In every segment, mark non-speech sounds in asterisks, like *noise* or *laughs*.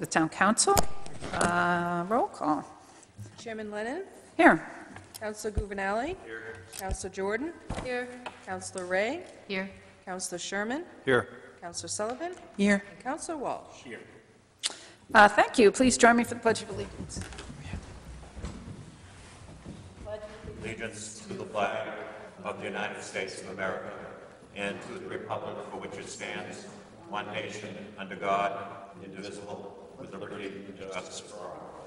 the town council. Uh, Roll call. Chairman Lennon? Here. Councilor Governali? Here. Councilor Jordan? Here. Councilor Ray? Here. Councilor Sherman? Here. Councilor Sullivan? Here. And Councilor Walsh? Here. Uh, Thank you. Please join me for the Pledge of Allegiance. allegiance to the flag of the United States of America and to the republic for which it stands, one nation, under God, indivisible, with liberty and justice for all.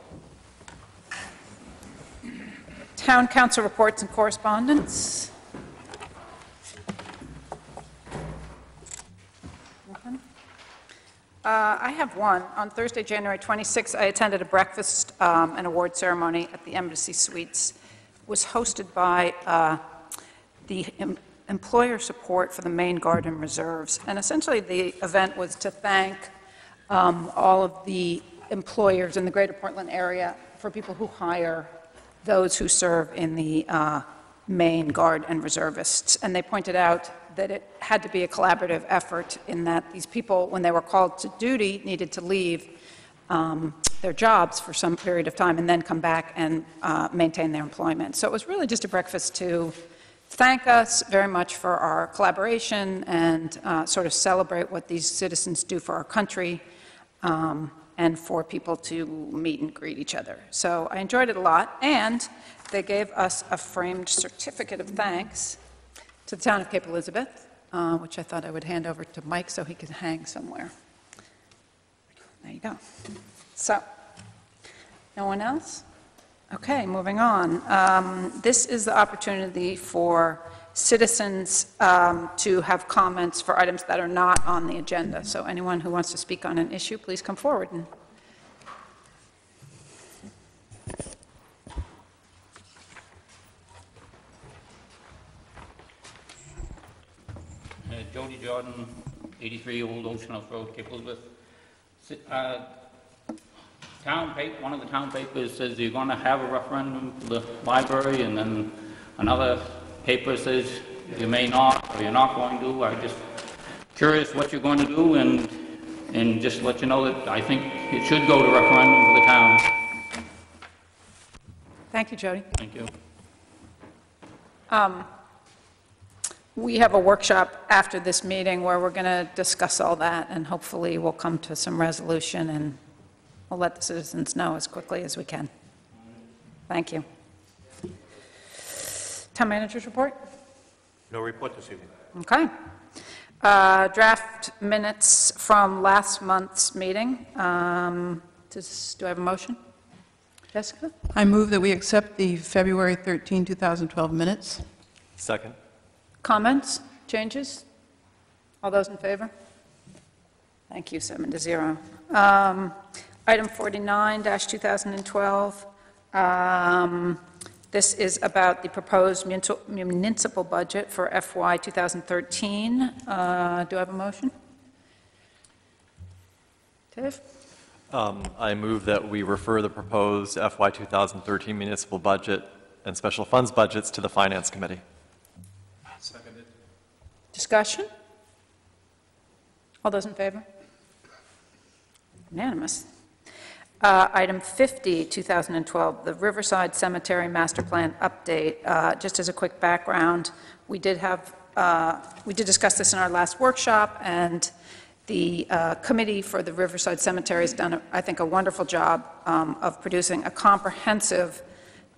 Town council reports and correspondence. Uh, I have one. On Thursday, January 26th, I attended a breakfast um, and award ceremony at the Embassy Suites. It was hosted by uh, the em- employer support for the Maine Garden Reserves. And essentially, the event was to thank um, all of the employers in the greater Portland area for people who hire those who serve in the uh, Maine Guard and Reservists. And they pointed out that it had to be a collaborative effort in that these people, when they were called to duty, needed to leave um, their jobs for some period of time and then come back and uh, maintain their employment. So it was really just a breakfast to thank us very much for our collaboration and uh, sort of celebrate what these citizens do for our country um, and for people to meet and greet each other. So I enjoyed it a lot, and they gave us a framed certificate of thanks to the town of Cape Elizabeth, uh, which I thought I would hand over to Mike so he could hang somewhere. There you go. So, no one else? Okay, moving on. Um, This is the opportunity for citizens um, to have comments for items that are not on the agenda. So anyone who wants to speak on an issue, please come forward. and Uh, Jody Jordan, 83 Old Ocean House Road, Cape Elizabeth. Uh, Town paper, one of the town papers says you're going to have a referendum for the library, and then another paper says you may not, or you're not going to. I'm just curious what you're going to do, and, and just let you know that I think it should go to referendum for the town. Thank you, Jody. Thank you. Um, we have a workshop after this meeting where we're going to discuss all that, and hopefully we'll come to some resolution, and we'll let the citizens know as quickly as we can. Thank you. Town managers report? No report this evening. Okay. Uh, Draft minutes from last month's meeting. Um, does- Do I have a motion? Jessica? I move that we accept the February 13, 2012 minutes. Second. Comments, changes? All those in favor? Thank you, seven to zero. Um, Item 49-2012, um, this is about the proposed municipal- municipal budget for FY 2013. Uh, Do I have a motion? Dave? Um, I move that we refer the proposed FY 2013 municipal budget and special funds budgets to the Finance Committee. Seconded. Discussion? All those in favor? Unanimous. Uh, Item 50, 2012, the Riverside Cemetery Master Plan update. Uh, Just as a quick background, we did have, uh, we did discuss this in our last workshop, and the uh, committee for the Riverside Cemetery has done, I think, a wonderful job um, of producing a comprehensive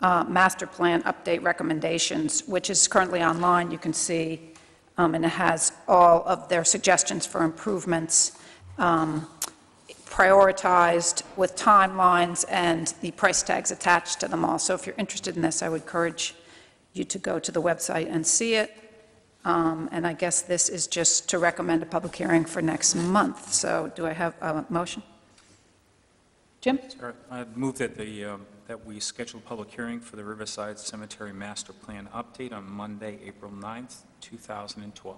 uh, master plan update recommendations, which is currently online. You can see um, and it has all of their suggestions for improvements um, prioritized with timelines and the price tags attached to them all. So if you're interested in this, I would encourage you to go to the website and see it. Um, And I guess this is just to recommend a public hearing for next month. So do I have a motion? Jim? Sir, I'd move that the, um, that we schedule a public hearing for the Riverside Cemetery Master Plan update on Monday, April 9th, 2012.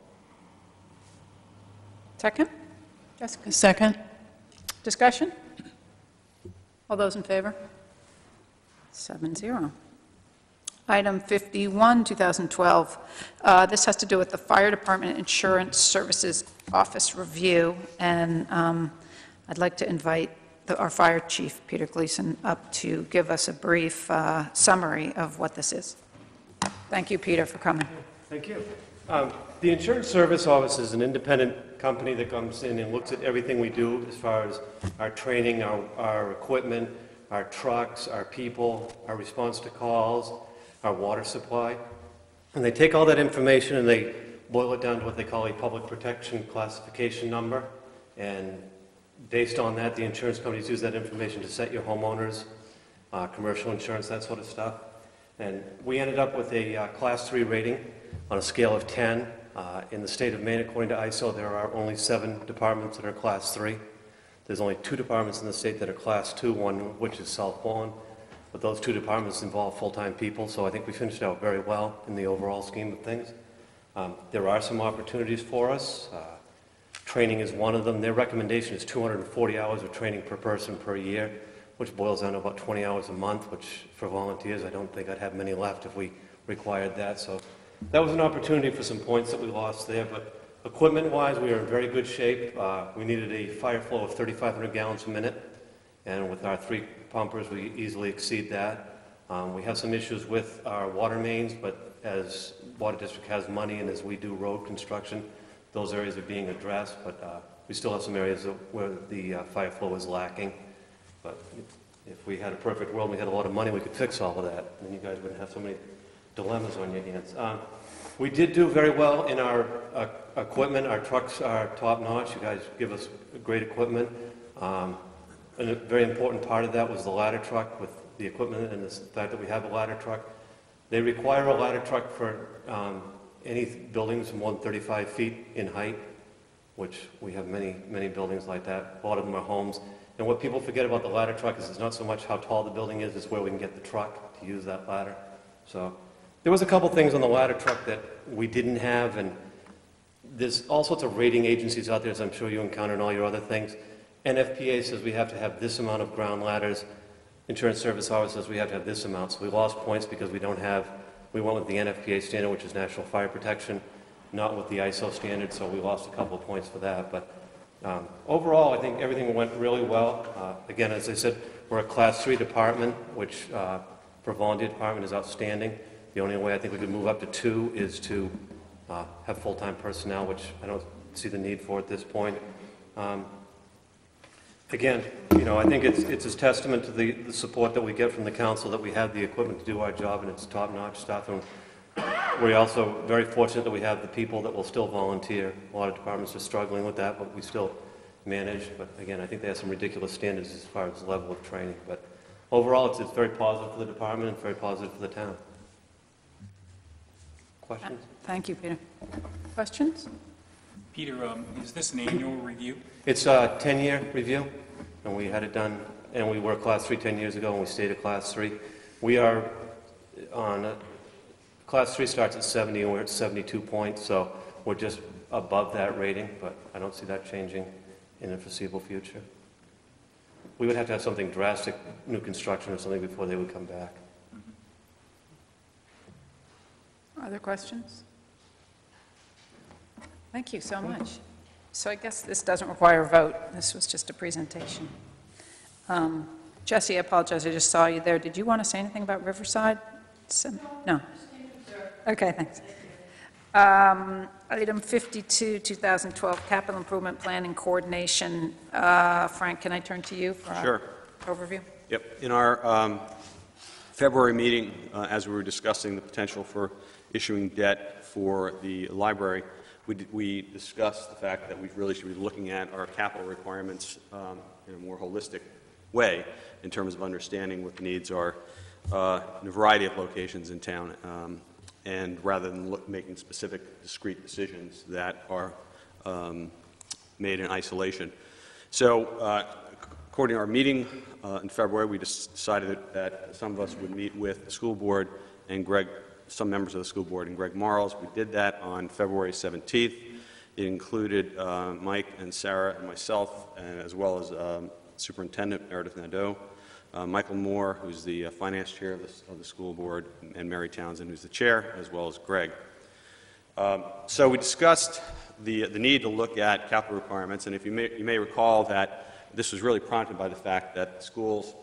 Second? Jessica? Second. Discussion? All those in favor? Seven zero. Item 51, 2012. Uh, This has to do with the Fire Department Insurance Services Office review, and um, I'd like to invite the- our fire chief, Peter Gleason, up to give us a brief uh, summary of what this is. Thank you, Peter, for coming. Thank you. Um, The Insurance Service Office is an independent company that comes in and looks at everything we do as far as our training, our, our equipment, our trucks, our people, our response to calls, our water supply. And they take all that information and they boil it down to what they call a public protection classification number. And based on that, the insurance companies use that information to set your homeowners, uh, commercial insurance, that sort of stuff. And we ended up with a uh, Class 3 rating on a scale of 10. Uh, In the state of Maine, according to ISO, there are only seven departments that are Class 3. There's only two departments in the state that are Class 2, one which is South Portland. But those two departments involve full-time people, so I think we finished out very well in the overall scheme of things. Um, There are some opportunities for us. Uh, Training is one of them. Their recommendation is 240 hours of training per person per year, which boils down to about 20 hours a month, which for volunteers, I don't think I'd have many left if we required that. So that was an opportunity for some points that we lost there, but equipment-wise, we are in very good shape. Uh, We needed a fire flow of 3,500 gallons a minute, and with our three pumpers, we easily exceed that. Um, We have some issues with our water mains, but as Water District has money and as we do road construction, those areas are being addressed, but uh, we still have some areas where the uh, fire flow is lacking. But if we had a perfect world, and we had a lot of money, we could fix all of that, and you guys wouldn't have so many dilemmas on your hands. Um, We did do very well in our uh, equipment. Our trucks are top-notch. You guys give us great equipment. Um, And a very important part of that was the ladder truck with the equipment and the fact that we have a ladder truck. They require a ladder truck for um, any buildings more than 35 feet in height, which we have many, many buildings like that. A lot of them are homes. And what people forget about the ladder truck is it's not so much how tall the building is, it's where we can get the truck to use that ladder. So there was a couple things on the ladder truck that we didn't have, and there's all sorts of rating agencies out there, as I'm sure you encounter in all your other things. NFPA says we have to have this amount of ground ladders. Insurance Service Office says we have to have this amount. So we lost points because we don't have, we went with the NFPA standard, which is National Fire Protection, not with the ISO standard, so we lost a couple of points for that. But um, overall, I think everything went really well. Uh, Again, as I said, we're a Class 3 department, which uh, for volunteer department is outstanding. The only way I think we could move up to two is to uh, have full-time personnel, which I don't see the need for at this point. Um, Again, you know, I think it's, it's a testament to the, the support that we get from the council, that we have the equipment to do our job, and it's top-notch stuff. And we're also very fortunate that we have the people that will still volunteer. A lot of departments are struggling with that, but we still manage. But again, I think they have some ridiculous standards as far as level of training. But overall, it's, it's very positive for the department and very positive for the town. Questions? Thank you, Peter. Questions? Peter, um, is this an annual review? It's a 10-year review, and we had it done, and we were Class 3 10 years ago, and we stayed at Class 3. We are on, a- Class 3 starts at 70, and we're at 72 points, so we're just above that rating, but I don't see that changing in the foreseeable future. We would have to have something drastic, new construction or something, before they would come back. Other questions? Thank you so much. So I guess this doesn't require a vote. This was just a presentation. Um, Jesse, I apologize, I just saw you there. Did you want to say anything about Riverside? Some- No? Okay, thanks. Um, Item 52, 2012, Capital Improvement Planning Coordination. Uh, Frank, can I turn to you for Sure. overview? Yep. In our um, February meeting, uh, as we were discussing the potential for issuing debt for the library, we we discussed the fact that we really should be looking at our capital requirements um, in a more holistic way in terms of understanding what the needs are uh, in a variety of locations in town, um, and rather than look- making specific discrete decisions that are um, made in isolation. So uh, according to our meeting uh, in February, we decided that some of us would meet with the school board and Greg, some members of the school board and Greg Marles. We did that on February 17th. It included uh, Mike and Sarah and myself, and as well as um, Superintendent Meredith Nadeau, uh, Michael Moore, who's the uh, finance chair of the, of the school board, and Mary Townsend, who's the chair, as well as Greg. Um, So we discussed the, the need to look at capital requirements, and if you may, you may recall that This was really prompted by the fact that schools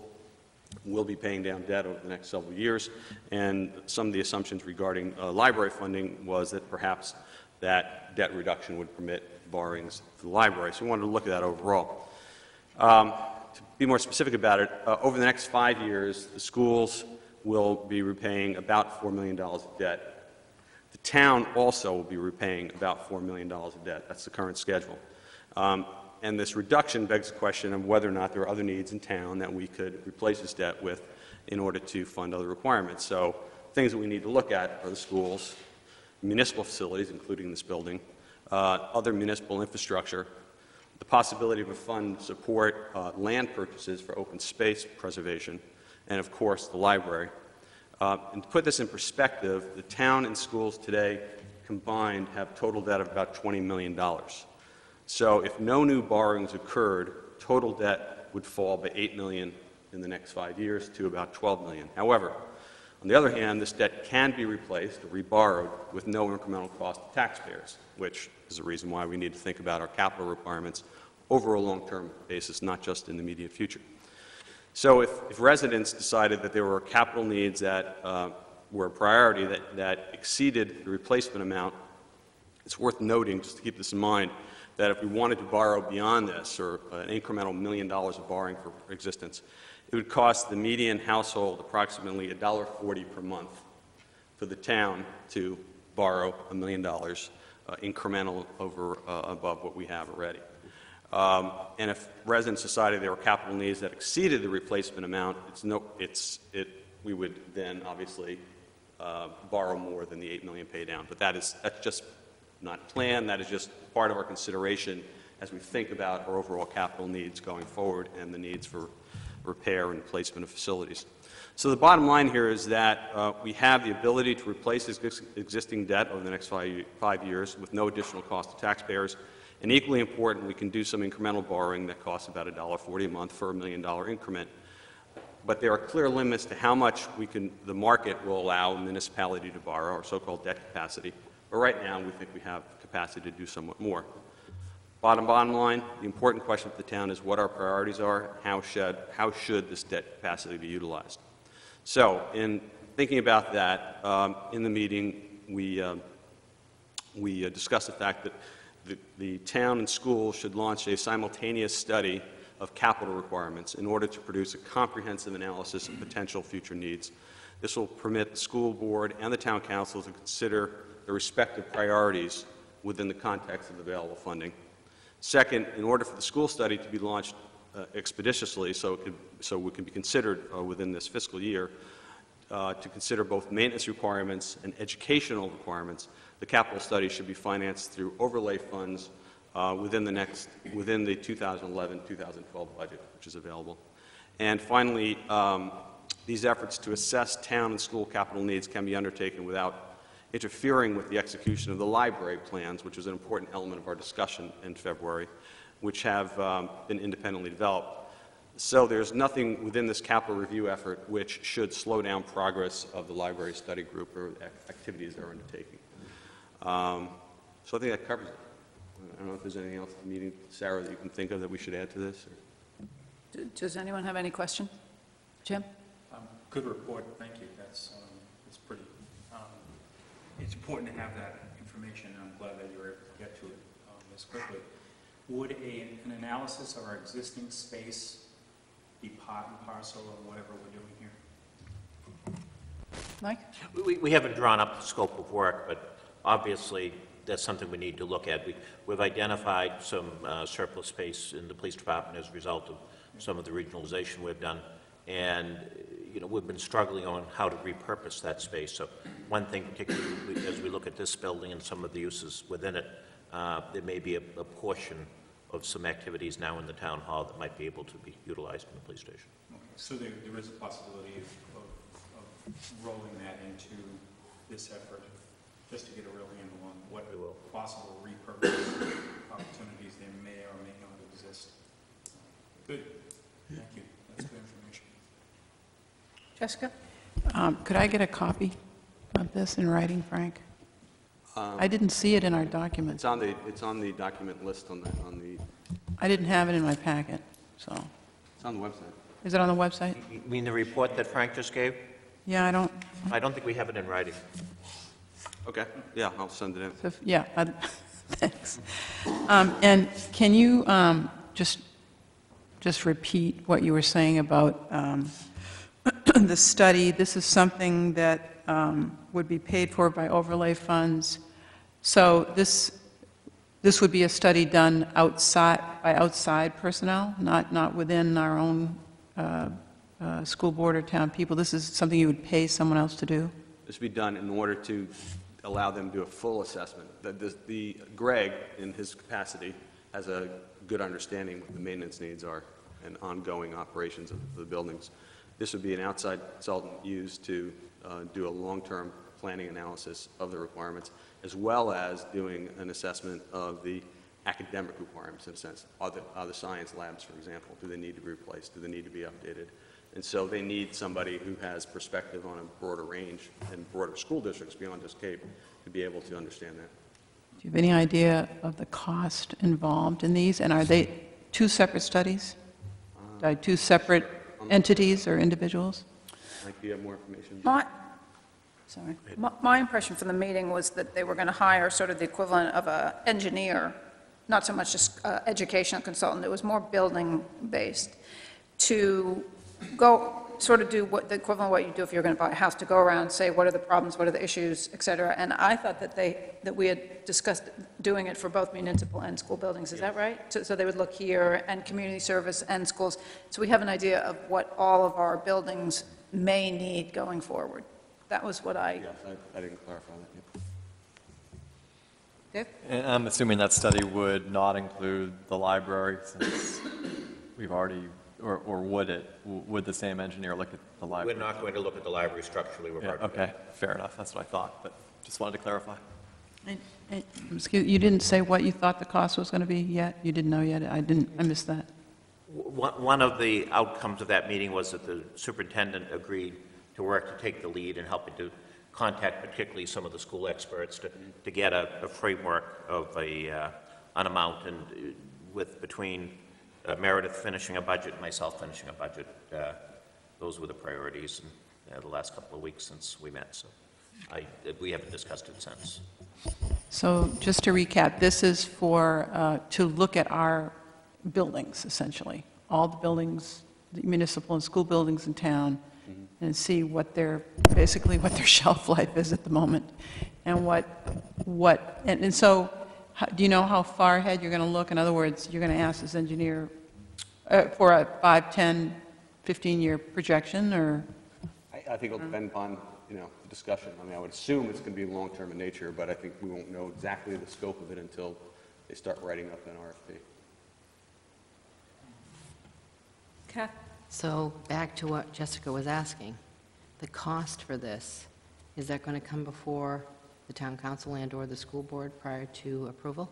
will be paying down debt over the next several years, and some of the assumptions regarding uh, library funding was that perhaps that debt reduction would permit borrowings to the library. So we wanted to look at that overall. Um, To be more specific about it, uh, over the next five years, the schools will be repaying about $4 million of debt. The town also will be repaying about $4 million of debt. That's the current schedule. Um, And this reduction begs the question of whether or not there are other needs in town that we could replace this debt with in order to fund other requirements. So things that we need to look at are the schools, municipal facilities, including this building, uh, other municipal infrastructure, the possibility of a fund support uh, land purchases for open space preservation, and of course, the library. Uh, And to put this in perspective, the town and schools today combined have total debt of about $20 million. So if no new borrowings occurred, total debt would fall by 8 million in the next five years to about 12 million. However, on the other hand, this debt can be replaced or reborrowed with no incremental cost to taxpayers, which is the reason why we need to think about our capital requirements over a long-term basis, not just in the immediate future. So if, if residents decided that there were capital needs that uh, were a priority that, that exceeded the replacement amount, it's worth noting, just to keep this in mind, that if we wanted to borrow beyond this, or an incremental million dollars of borrowing for existence, it would cost the median household approximately $1.40 per month for the town to borrow a million dollars uh, incremental over, uh, above what we have already. Um, And if residents decided there were capital needs that exceeded the replacement amount, it's no, it's, it, we would then obviously uh, borrow more than the 8 million pay down. But that is, that's just not planned, that is just part of our consideration as we think about our overall capital needs going forward and the needs for repair and replacement of facilities. So the bottom line here is that uh, we have the ability to replace exis- existing debt over the next five five years with no additional cost to taxpayers. And equally important, we can do some incremental borrowing that costs about $1.40 a month for a million dollar increment. But there are clear limits to how much we can, the market will allow a municipality to borrow, our so-called debt capacity. But right now, we think we have capacity to do somewhat more. Bottom, bottom line, the important question for the town is what our priorities are, how should, how should this debt capacity be utilized? So, in thinking about that, um, in the meeting, we, um, we uh, discussed the fact that the, the town and school should launch a simultaneous study of capital requirements in order to produce a comprehensive analysis of potential future needs. This will permit the school board and the town council to consider the respective priorities within the context of available funding. Second, in order for the school study to be launched uh, expeditiously, so it could, so it can be considered uh, within this fiscal year, uh, to consider both maintenance requirements and educational requirements, the capital study should be financed through overlay funds uh, within the next, within the 2011-2012 budget, which is available. And finally, um, these efforts to assess town and school capital needs can be undertaken without interfering with the execution of the library plans, which was an important element of our discussion in February, which have um, been independently developed. So there's nothing within this capital review effort which should slow down progress of the library study group or ac- activities they're undertaking. Um, So I think that covers it. I don't know if there's anything else in the meeting, Sarah, that you can think of that we should add to this? or- Does anyone have any question? Jim? Um, Good report, thank you, that's, that's pretty, um, it's important to have that information, and I'm glad that you were able to get to it um, this quickly. Would a, an analysis of our existing space be part and parcel of whatever we're doing here? Mike? We, we haven't drawn up the scope of work, but obviously, that's something we need to look at. We, we've identified some uh, surplus space in the police department as a result of some of the regionalization we've done, and, you know, we've been struggling on how to repurpose that space. So one thing particularly, as we look at this building and some of the uses within it, uh, there may be a, a portion of some activities now in the town hall that might be able to be utilized in the police station. Okay, So there, there is a possibility of, of, of rolling that into this effort, just to get a real handle on what will. possible repurposing opportunities there may or may not exist. Good, thank you, that's good information. Jessica? Um, Could I get a copy of this in writing, Frank? I didn't see it in our It's on the, it's on the document list on the, on the, I didn't have it in my packet. so. It's on the website. Is it on the website? You mean the report that Frank just gave? Yeah, I don't, I don't think we have it in writing. Okay, yeah, I'll send it in. So if- Yeah, I'd- *laughs* thanks. Um, And can you um, just, just repeat what you were saying about um, *clears throat* the study? This is something that um, would be paid for by overlay funds. So this, this would be a study done outside, by outside personnel, not, not within our own uh, uh, school board or town people? This is something you would pay someone else to do? This would be done in order to allow them to do a full assessment. The- The, the, Greg, in his capacity, has a good understanding what the maintenance needs are and ongoing operations of the buildings. This would be an outside consultant used to uh, do a long-term planning analysis of the requirements, as well as doing an assessment of the academic requirements, in a sense. Are the, are the science labs, for example, do they need to be replaced? Do they need to be updated? And so they need somebody who has perspective on a broader range and broader school districts beyond just Cape to be able to understand that. Do you have any idea of the cost involved in these? And are they two separate studies? Are two separate entities or individuals? Mike, do you have more information? My, sorry, My- my impression from the meeting was that they were going to hire sort of the equivalent of an engineer, not so much just uh, educational consultant, it was more building-based, to go, sort of do what, the equivalent of what you do if you're going to buy a house, to go around, say, what are the problems, what are the issues, et cetera. And I thought that they, that we had discussed doing it for both municipal and school buildings, is that right? So so they would look here, and community service and schools. So we have an idea of what all of our buildings may need going forward. That was what I, Yes, I, I didn't clarify that. yet. And I'm assuming that study would not include the library, since we've already, or, or would it? W- Would the same engineer look at the library? We're library? not going to look at the library structurally, we're Yeah, part of it. okay, fair enough, that's what I thought, but just wanted to clarify. And- and- Excuse, you didn't say what you thought the cost was going to be yet? You didn't know yet? I didn't, I missed that. One of the outcomes of that meeting was that the superintendent agreed to work to take the lead in helping to contact particularly some of the school experts to, to get a a framework of a, uh, an amount, and uh, with, between uh, Meredith finishing a budget, and myself finishing a budget, uh, those were the priorities in uh, the last couple of weeks since we met, so I, we haven't discussed it since. So just to recap, this is for, uh, to look at our buildings, essentially, all the buildings, the municipal and school buildings in town, and see what their, basically what their *laughs* shelf life is at the moment, and what, what, and and so, how- do you know how far ahead you're going to look? In other words, you're going to ask this engineer uh, for a 5, 10, 15-year projection, or? I, I think it'll depend upon, you know, the discussion. I mean, I would assume it's going to be long-term in nature, but I think we won't know exactly the scope of it until they start writing up an RFP. Kath? So back to what Jessica was asking, the cost for this, is that going to come before the town council and/or the school board prior to approval?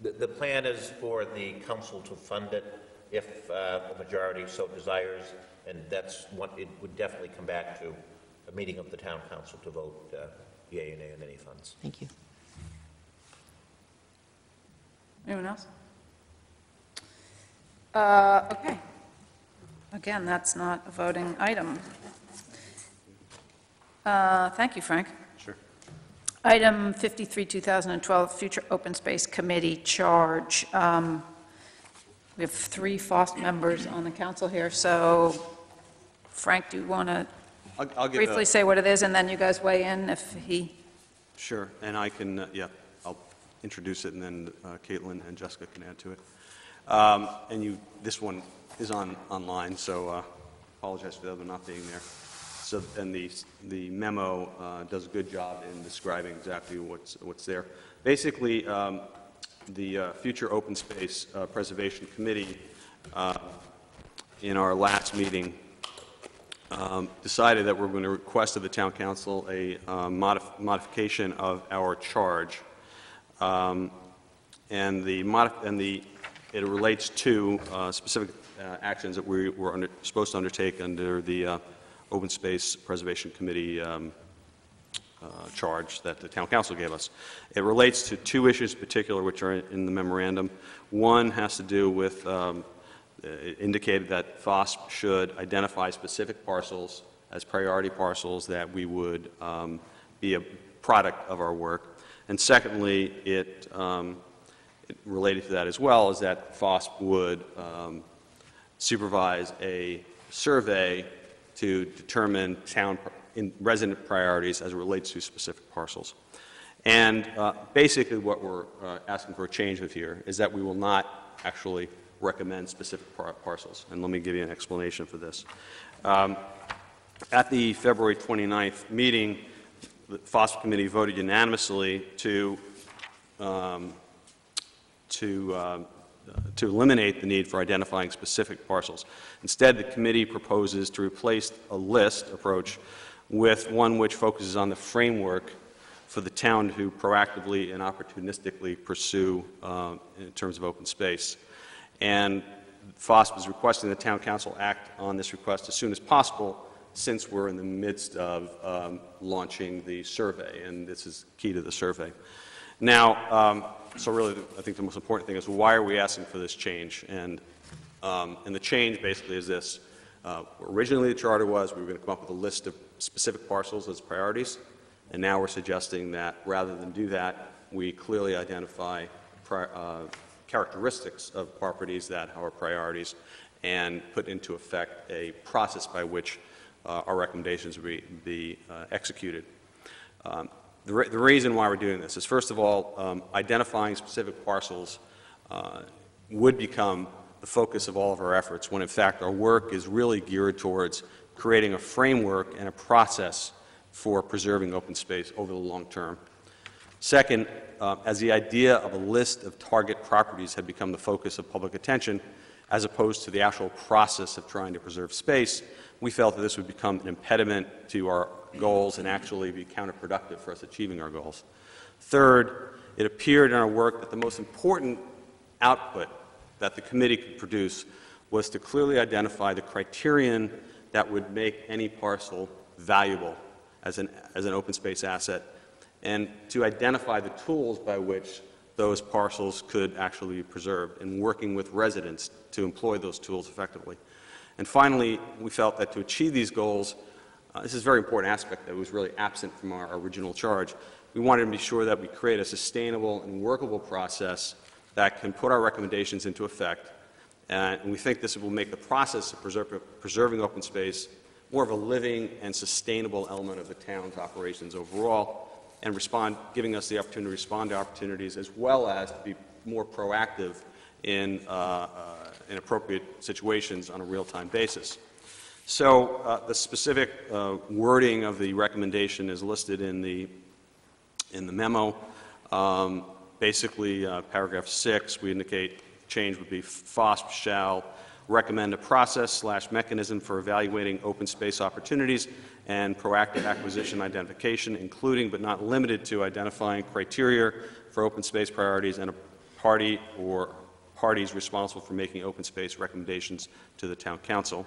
The, the plan is for the council to fund it if uh, the majority so desires, and that's what, it would definitely come back to a meeting of the town council to vote uh, yea and nay on any funds. Thank you. Anyone else? Uh, Okay. Again, that's not a voting item. Uh, Thank you, Frank. Sure. Item 53, 2012, Future Open Space Committee Charge. Um, We have three FOST members on the council here, so Frank, do you want to I'll, I'll give briefly a, say what it is, and then you guys weigh in if he, sure, and I can, uh, yeah, I'll introduce it, and then uh, Caitlin and Jessica can add to it. Um, And you, this one is on, online, so uh, apologize for the other not being there. So, and the, the memo uh, does a good job in describing exactly what's, what's there. Basically, um, the uh, Future Open Space uh, Preservation Committee, uh, in our last meeting, um, decided that we're going to request of the town council a um, modif- modification of our charge. Um, And the, and the, it relates to uh, specific uh, actions that we were under- supposed to undertake under the uh, Open Space Preservation Committee um, uh, charge that the town council gave us. It relates to two issues in particular which are in the memorandum. One has to do with um, it indicated that FOSP should identify specific parcels as priority parcels that we would um, be a product of our work. And secondly, it, um, it related to that as well, is that FOSP would um, supervise a survey to determine town resident priorities as it relates to specific parcels. And uh, basically, what we're uh, asking for a change of here is that we will not actually recommend specific par- parcels. And let me give you an explanation for this. Um, At the February 29th meeting, the FOSS committee voted unanimously to um, to, uh, to eliminate the need for identifying specific parcels. Instead, the committee proposes to replace a list approach with one which focuses on the framework for the town to proactively and opportunistically pursue uh, in terms of open space. And FOSP is requesting the town council act on this request as soon as possible, since we're in the midst of um, launching the survey, and this is key to the survey. Now, um, so really, I think the most important thing is why are we asking for this change? And, um, and the change basically is this. Uh, originally, the charter was we were going to come up with a list of specific parcels as priorities, and now we're suggesting that rather than do that, we clearly identify uh, characteristics of properties that are priorities and put into effect a process by which uh, our recommendations will be, be uh, executed. Um, the, re- the reason why we're doing this is, first of all, um, identifying specific parcels uh, would become the focus of all of our efforts, when in fact our work is really geared towards creating a framework and a process for preserving open space over the long term. Second, uh, as the idea of a list of target properties had become the focus of public attention, as opposed to the actual process of trying to preserve space, we felt that this would become an impediment to our goals and actually be counterproductive for us achieving our goals. Third, it appeared in our work that the most important output that the committee could produce was to clearly identify the criterion that would make any parcel valuable as an, as an open space asset, and to identify the tools by which those parcels could actually be preserved, and working with residents to employ those tools effectively. And finally, we felt that to achieve these goals, uh, this is a very important aspect that was really absent from our original charge. We wanted to be sure that we create a sustainable and workable process that can put our recommendations into effect. And we think this will make the process of preserve, preserving open space more of a living and sustainable element of the town's operations overall, and respond, giving us the opportunity to respond to opportunities as well as to be more proactive in, uh, uh, in appropriate situations on a real-time basis. So uh, the specific uh, wording of the recommendation is listed in the, in the memo. Um, Basically, uh, paragraph six, we indicate change would be FOSP shall recommend a process slash mechanism for evaluating open space opportunities and proactive acquisition identification, including but not limited to identifying criteria for open space priorities and a party or parties responsible for making open space recommendations to the town council.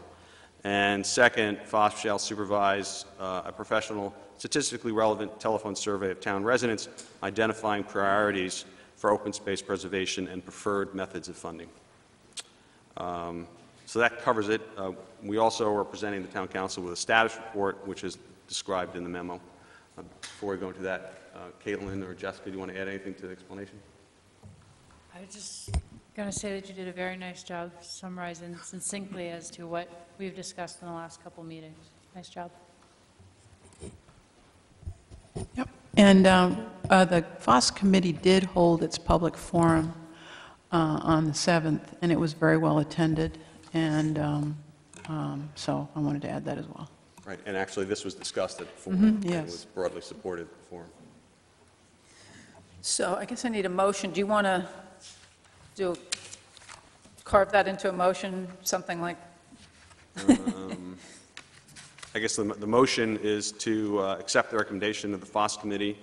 And second, FOSP shall supervise uh, a professional, statistically relevant telephone survey of town residents, identifying priorities for open space preservation and preferred methods of funding. Um, So that covers it. Uh, We also are presenting the town council with a status report, which is described in the memo. Uh, Before we go into that, uh, Caitlin or Jessica, do you want to add anything to the explanation? I was just going to say that you did a very nice job summarizing succinctly as to what we've discussed in the last couple meetings. Nice job. Yep. And um, uh, the FOS committee did hold its public forum uh, on the 7th, and it was very well attended, and um, um, so I wanted to add that as well. Right, and actually, this was discussed at the forum. Mhm, and yes. was broadly supported at the forum. So I guess I need a motion. Do you want to do, carve that into a motion, something like, Um, I guess the, the motion is to uh, accept the recommendation of the FOS committee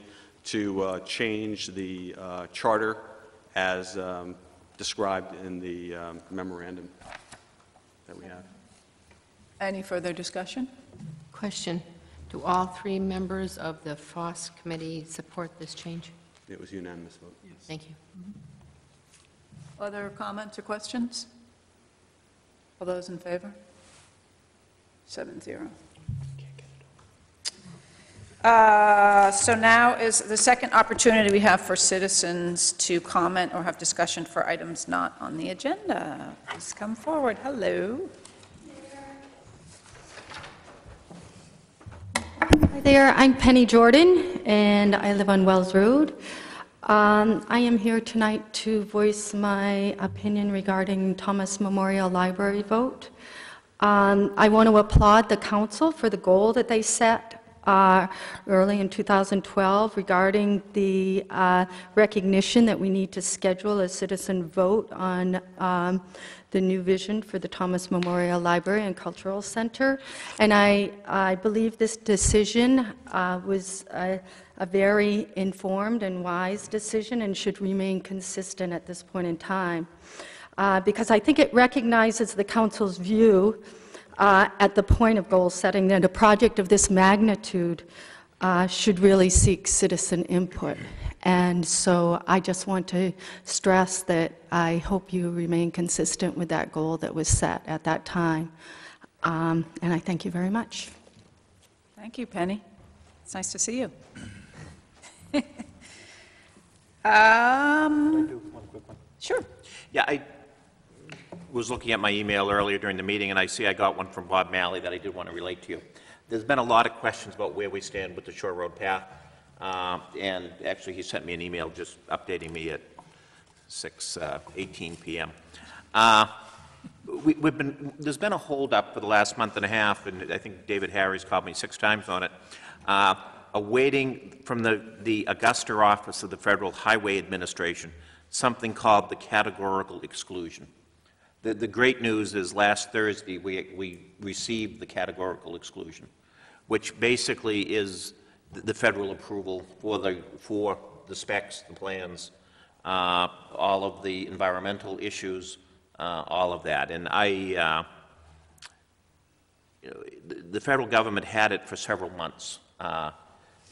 to uh, change the uh, charter as um, described in the um, memorandum that we have. any further discussion? Question, do all three members of the FOS committee support this change? It was unanimous vote. Thank you. Other comments or questions? All those in favor? Seven zero. Uh, So now is the second opportunity we have for citizens to comment or have discussion for items not on the agenda. Please come forward. Hello. Hi there, I'm Penny Jordan, and I live on Wells Road. Um, I am here tonight to voice my opinion regarding Thomas Memorial Library vote. Um, I want to applaud the council for the goal that they set uh, early in 2012 regarding the uh, recognition that we need to schedule a citizen vote on um, the new vision for the Thomas Memorial Library and Cultural Center. And I, I believe this decision uh, was a, a very informed and wise decision and should remain consistent at this point in time. Uh, because I think it recognizes the council's view uh, at the point of goal setting that a project of this magnitude uh, should really seek citizen input. And so I just want to stress that I hope you remain consistent with that goal that was set at that time. Um, And I thank you very much. Thank you, Penny. It's nice to see you. *laughs* Um, one quick one? Sure. Yeah, I was looking at my email earlier during the meeting, and I see I got one from Bob Malley that I did want to relate to you. There's been a lot of questions about where we stand with the Shore Road path, uh, and actually, he sent me an email just updating me at 6:18 PM. Uh, we- We've been, there's been a holdup for the last month and a half, and I think David Harry's called me six times on it, uh, awaiting from the the Augusta office of the Federal Highway Administration, something called the categorical exclusion. The, the great news is last Thursday, we, we received the categorical exclusion, which basically is the, the federal approval for the, for the specs, the plans, uh, all of the environmental issues, uh, all of that. And I, uh, you know, the, the federal government had it for several months. Uh,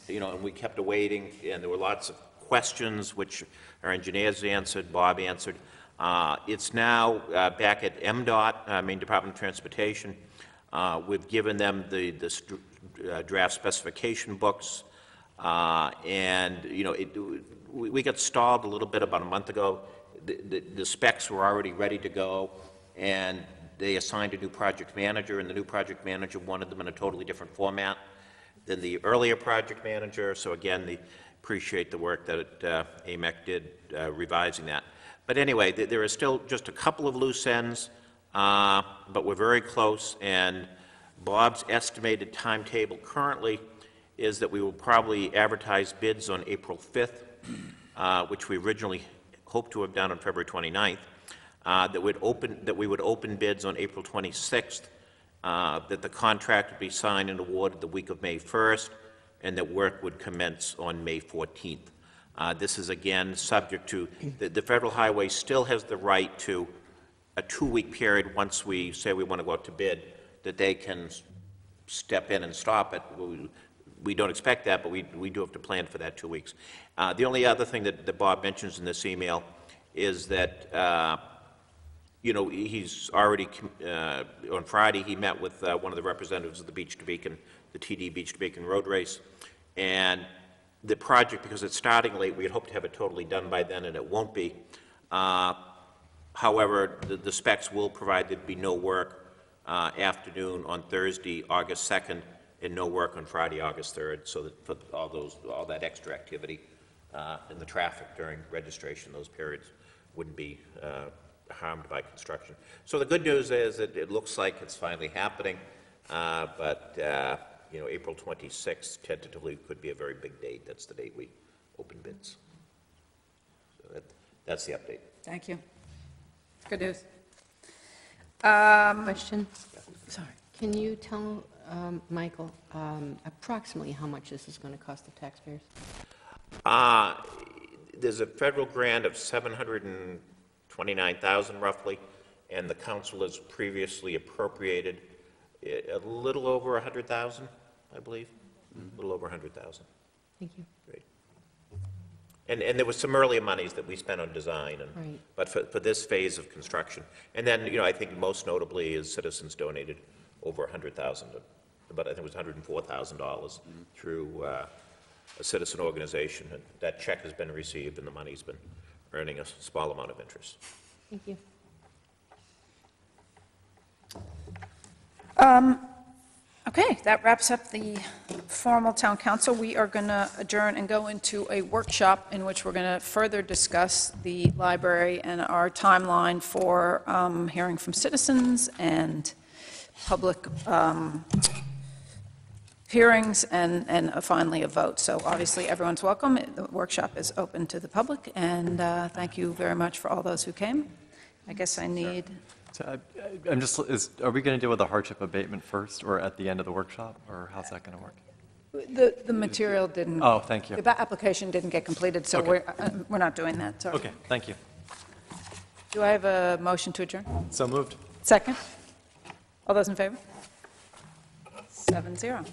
you know, and we kept awaiting, and there were lots of questions, which our engineers answered, Bob answered. Uh, It's now uh, back at MDOT, uh, Maine Department of Transportation. Uh, We've given them the, the uh, draft specification books, uh, and, you know, it, we, we got stalled a little bit about a month ago. The, the- the specs were already ready to go, and they assigned a new project manager, and the new project manager wanted them in a totally different format than the earlier project manager, so again, the, appreciate the work that AMEC did revising that. But anyway, th- there are still just a couple of loose ends, uh, but we're very close, and Bob's estimated timetable currently is that we will probably advertise bids on April 5th, uh, which we originally hoped to have done on February 29th, uh, that would open, that we would open bids on April 26th, uh, that the contract would be signed and awarded the week of May 1st, and that work would commence on May 14th. Uh, This is again subject to, the the Federal Highway still has the right to a two-week period, once we say we want to go out to bid, that they can step in and stop it. We- We don't expect that, but we, we do have to plan for that two weeks. Uh, The only other thing that that Bob mentions in this email is that uh, you know, he's already, uh, on Friday, he met with uh, one of the representatives of the Beach to Beacon, the TD Beach to Beacon Road Race, and the project, because it's starting late, we had hoped to have it totally done by then, and it won't be. Uh, However, the- the specs will provide there'd be no work uh, afternoon on Thursday, August 2nd, and no work on Friday, August 3rd, so that, for all those, all that extra activity uh, in the traffic during registration, those periods wouldn't be uh, harmed by construction. So the good news is that it looks like it's finally happening, uh, but, uh, you know, April 26th tentatively could be a very big date. That's the date we open bids. So that, that's the update. Thank you. Good news. Um, Question? Sorry. Can you tell, um, Michael, um, approximately how much this is going to cost the taxpayers? Uh, There's a federal grant of 729,000 roughly, and the council has previously appropriated a a little over 100,000, I believe, a little over 100,000. Thank you. Great. And, and there was some earlier monies that we spent on design, and, Right. but for, for this phase of construction. And then, you know, I think most notably is Citizens donated over a hundred thousand, but I think it was hundred and four thousand dollars through, uh, a citizen organization, and that check has been received, and the money's been earning a small amount of interest. Thank you. Okay, that wraps up the formal town council. We are going to adjourn and go into a workshop in which we're going to further discuss the library and our timeline for um, hearing from citizens and public um, hearings and, and finally a vote. So obviously, everyone's welcome. The workshop is open to the public, and uh, thank you very much for all those who came. I guess I need, So I- I- I'm just, is, are we going to deal with the hardship abatement first, or at the end of the workshop, or how's that going to work? the, the material didn't. Oh, thank you. The application didn't get completed, so Okay. we're, uh, we're not doing that, sorry. Okay, thank you. Do I have a motion to adjourn? So moved. Second? All those in favor? Seven zero.